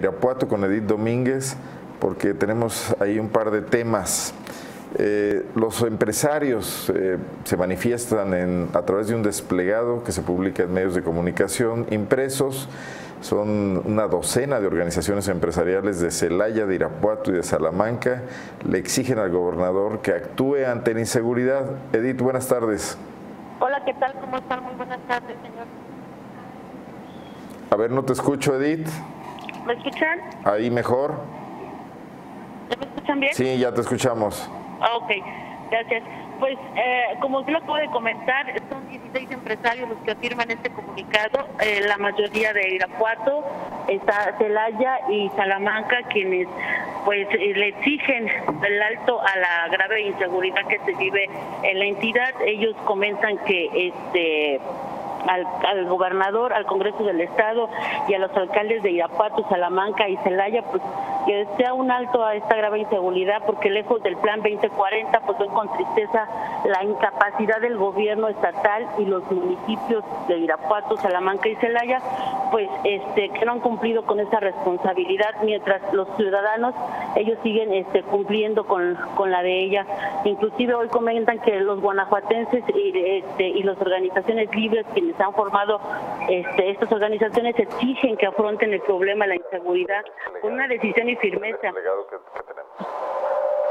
Irapuato con Edith Domínguez porque tenemos ahí un par de temas. Eh, los empresarios eh, se manifiestan a través de un desplegado que se publica en medios de comunicación impresos. Son una docena de organizaciones empresariales de Celaya, de Irapuato y de Salamanca. Le exigen al gobernador que actúe ante la inseguridad. Edith, buenas tardes. Hola, ¿qué tal? ¿Cómo están? Muy buenas tardes, señor. A ver, no te escucho, Edith. ¿Me escuchan? Ahí mejor. me escuchan bien? Sí, ya te escuchamos. Ah, ok, gracias. Pues, eh, como usted lo puede comentar, son 16 empresarios los que firman este comunicado, eh, la mayoría de Irapuato, está Celaya y Salamanca, quienes pues eh, le exigen el alto a la grave inseguridad que se vive en la entidad. Ellos comentan que este al, gobernador, al Congreso del Estado y a los alcaldes de Irapuato, Salamanca y Celaya, pues que sea un alto a esta grave inseguridad, porque lejos del plan 2040, pues ven con tristeza la incapacidad del gobierno estatal y los municipios de Irapuato, Salamanca y Celaya, pues este que no han cumplido con esa responsabilidad, mientras los ciudadanos, ellos siguen este, cumpliendo con, con la de ella. Inclusive hoy comentan que los guanajuatenses y, este, y las organizaciones libres que se han formado este, estas organizaciones exigen que afronten el problema de la inseguridad con una decisión y firmeza.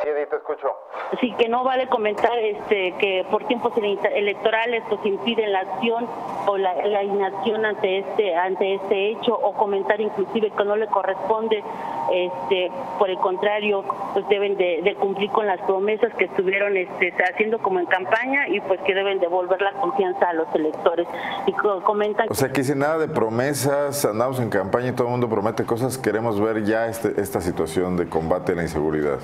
Sí, Edith, te escucho. Sí, que no vale comentar este, que por tiempos electorales pues impiden la acción o la, inacción ante este ante este hecho o comentar inclusive que no le corresponde este por el contrario pues deben de, cumplir con las promesas que estuvieron este, haciendo como en campaña y pues que deben devolver la confianza a los electores. Y comentan o sea que dice nada de promesas andamos en campaña y todo el mundo promete cosas queremos ver ya este, esta situación de combate a la inseguridad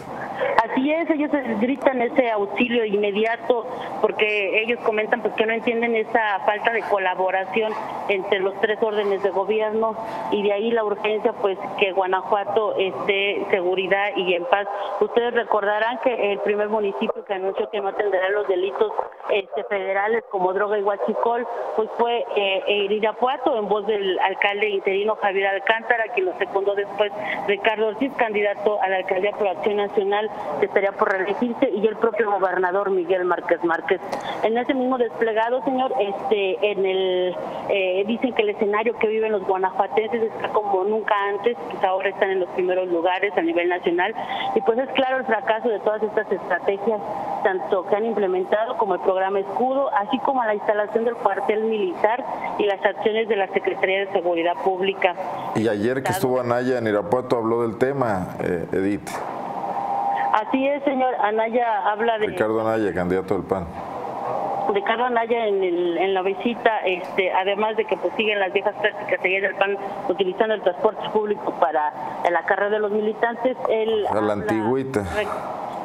Así es, ellos gritan ese auxilio inmediato porque ellos comentan pues que no entienden esa falta de colaboración entre los tres órdenes de gobierno y de ahí la urgencia pues que Guanajuato esté seguridad y en paz. Ustedes recordarán que el primer municipio que anunció que no atenderá los delitos este, federales como droga y huachicol pues fue eh, Irapuato en voz del alcalde interino Javier Alcántara, quien lo secundó después Ricardo Ortiz, candidato a la alcaldía por Acción Nacional estaría por reelegirse y el propio gobernador Miguel Márquez Márquez. En ese mismo desplegado, señor, este, en el eh, dicen que el escenario que viven los guanajuatenses está como nunca antes, pues ahora están en los primeros lugares a nivel nacional y pues es claro el fracaso de todas estas estrategias, tanto que han implementado como el programa Escudo, así como la instalación del cuartel militar y las acciones de la Secretaría de Seguridad Pública. Y ayer que estuvo Anaya en Irapuato habló del tema, eh, Edith. Así es, señor. Anaya habla de... Ricardo Anaya, candidato del PAN. Ricardo Anaya en, el, en la visita, este, además de que pues, siguen las viejas prácticas allá del PAN utilizando el transporte público para la carrera de los militantes, él... A la antigüita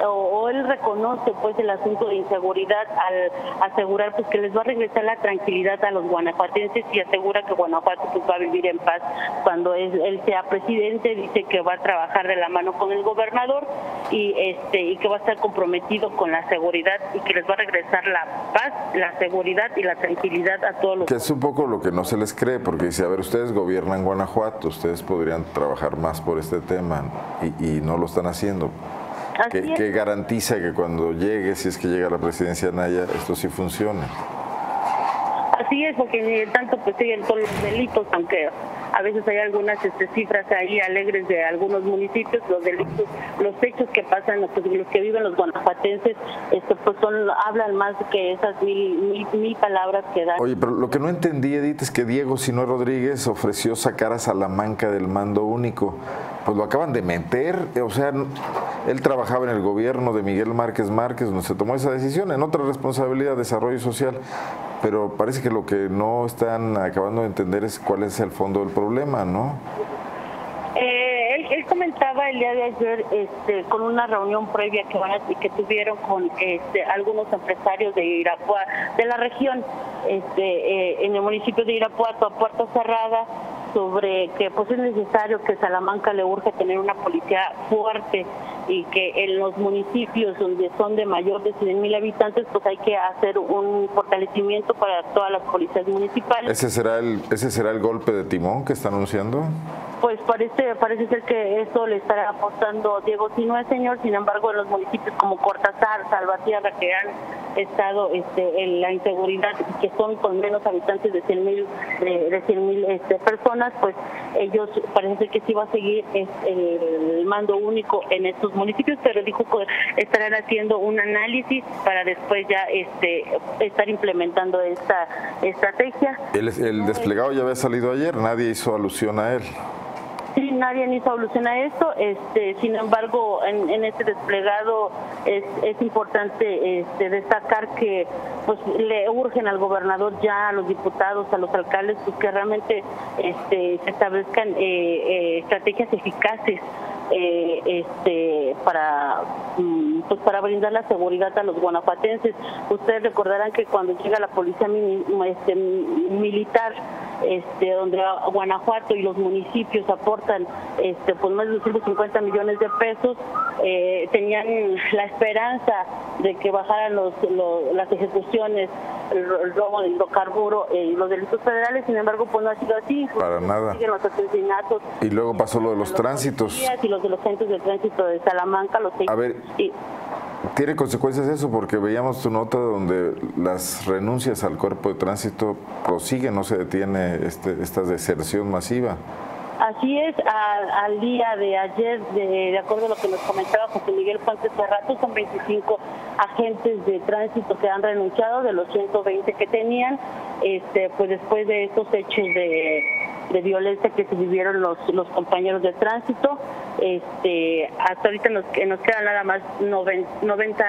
o, él reconoce pues el asunto de inseguridad al asegurar pues que les va a regresar la tranquilidad a los guanajuatenses y asegura que Guanajuato pues va a vivir en paz cuando él sea presidente, dice que va a trabajar de la mano con el gobernador y este y que va a estar comprometido con la seguridad y que les va a regresar la paz, la seguridad y la tranquilidad a todos los Que es un poco lo que no se les cree, porque dice, a ver, ustedes gobiernan Guanajuato, ustedes podrían trabajar más por este tema y, y no lo están haciendo que, garantiza que cuando llegue, si es que llega a la presidencia Naya, esto sí funcione. Así es, porque tanto pues siguen todos los delitos, aunque a veces hay algunas este, cifras ahí alegres de algunos municipios, los delitos, los hechos que pasan, los, que viven los guanajuatenses, este, pues son, hablan más que esas mil, mil, palabras que dan. Oye, pero lo que no entendí, Edith, es que Diego Sino Rodríguez ofreció sacar a Salamanca del mando único. Pues lo acaban de meter, o sea, él trabajaba en el gobierno de Miguel Márquez Márquez, donde se tomó esa decisión, en otra responsabilidad, desarrollo social pero parece que lo que no están acabando de entender es cuál es el fondo del problema, ¿no? Eh, él, comentaba el día de ayer este, con una reunión previa que van a, que tuvieron con este, algunos empresarios de Irapuato, de la región, este, eh, en el municipio de Irapuato, a puerta cerrada, sobre que pues es necesario que Salamanca le urge tener una policía fuerte y que en los municipios donde son de mayor de 100 mil habitantes, pues hay que hacer un fortalecimiento para todas las policías municipales. ¿Ese será el, ese será el golpe de timón que está anunciando? Pues parece parece ser que eso le estará apostando Diego si no es señor, sin embargo en los municipios como Cortázar, Salvatierra, que han estado este, en la inseguridad y que son con menos habitantes de 100 mil de, 100, este, personas, pues ellos parece ser que sí va a seguir el mando único en estos municipios, pero dijo que estarán haciendo un análisis para después ya este, estar implementando esta estrategia. El desplegado ya había salido ayer, nadie hizo alusión a él. Sí, nadie hizo alusión a esto. Este, sin embargo, en, este desplegado es, es importante este, destacar que pues le urgen al gobernador ya, a los diputados, a los alcaldes, pues que realmente este, se establezcan eh, eh, estrategias eficaces eh, este, para mm, pues para brindar la seguridad a los guanajuatenses. Ustedes recordarán que cuando llega la policía este, militar, este, donde Guanajuato y los municipios aportan este, pues más de 250 millones de pesos, eh, tenían la esperanza de que bajaran los, las ejecuciones, el, robo del hidrocarburo eh, y los delitos federales, sin embargo, pues no ha sido así. Para nada. los asesinatos. Y luego pasó lo de los, tránsitos. Y los de los centros de tránsito de Salamanca, los A ver, tiene consecuencias eso porque veíamos tu nota donde las renuncias al cuerpo de tránsito prosiguen, no se detiene este, esta deserción masiva. Así es, al día de ayer, de, acuerdo a lo que nos comentaba José Miguel Fuentes Cerrato, son 25 agentes de tránsito que han renunciado de los 120 que tenían, este, pues después de estos hechos de, violencia que se vivieron los, los compañeros de tránsito. Este, hasta ahorita nos, nos quedan nada más 90,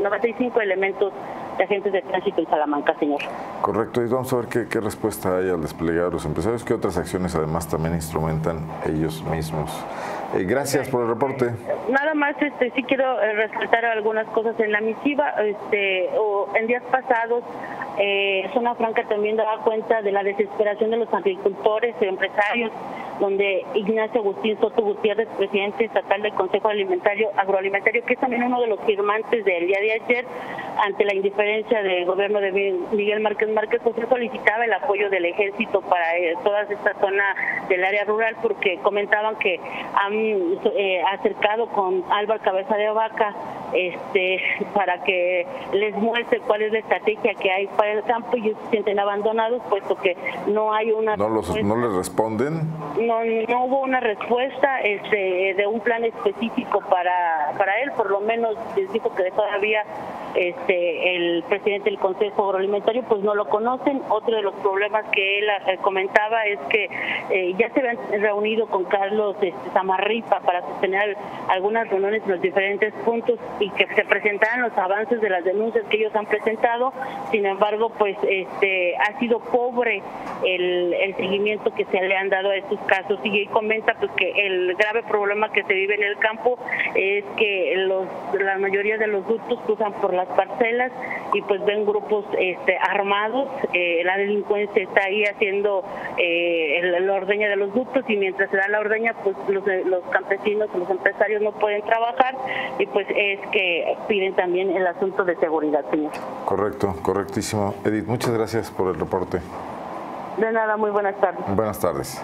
95 eh, elementos de agentes de tránsito en Salamanca, señor. Correcto, y vamos a ver qué, respuesta hay al desplegar los empresarios, qué otras acciones además también instrumentan ellos mismos. Eh, gracias por el reporte. Nada más, este, sí quiero eh, resaltar algunas cosas en la misiva. Este, en días pasados, eh, Zona Franca también daba cuenta de la desesperación de los agricultores y empresarios donde Ignacio Agustín Soto Gutiérrez, presidente estatal del Consejo Alimentario Agroalimentario, que es también uno de los firmantes del día de ayer, ante la indiferencia del gobierno de Miguel Márquez Márquez, pues él solicitaba el apoyo del ejército para eh, toda esta zona del área rural, porque comentaban que han eh, acercado con Álvaro Cabeza de Vaca este, para que les muestre cuál es la estrategia que hay para el campo y se sienten abandonados, puesto que no hay una... ¿No, los, ¿no les responden? no, no hubo una respuesta este, de un plan específico para, para él, por lo menos les dijo que todavía este, el presidente del Consejo Agroalimentario pues no lo conocen. Otro de los problemas que él eh, comentaba es que eh, ya se habían reunido con Carlos este, para sostener algunas reuniones en los diferentes puntos y que se presentaran los avances de las denuncias que ellos han presentado. Sin embargo, pues este, ha sido pobre el, seguimiento que se le han dado a estos casos y comenta pues que el grave problema que se vive en el campo es que los, la mayoría de los ductos cruzan por las parcelas y pues ven grupos este, armados, eh, la delincuencia está ahí haciendo eh, la ordeña de los ductos y mientras se da la ordeña pues los, los campesinos, los empresarios no pueden trabajar y pues es que piden también el asunto de seguridad, señor. Correcto, correctísimo. Edith, muchas gracias por el reporte. De nada, muy buenas tardes. Buenas tardes.